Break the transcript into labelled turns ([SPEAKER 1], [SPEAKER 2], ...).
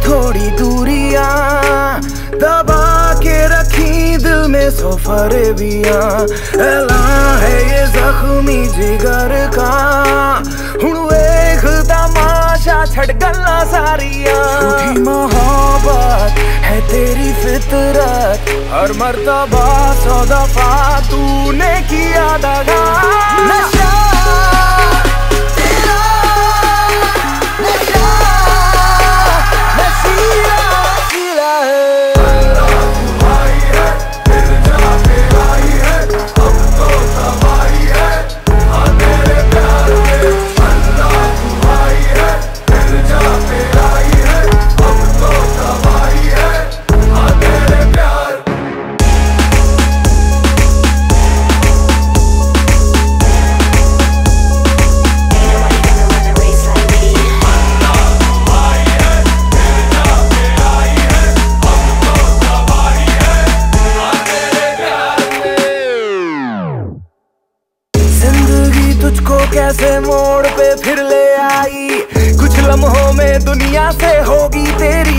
[SPEAKER 1] थोड़ी दूरिया दबा के रखी दिल में सफ़र ऐला है ये जख्मी जिगर का। हुण वेख तमाशा छड़ गल्ला सारियाँ। मोहब्बत है तेरी फितरत, हर मरतबा सौ दफ़ा तूने किया दगा। कैसे मोड़ पे फिर ले आई? कुछ लम्हों में दुनिया से होगी तेरी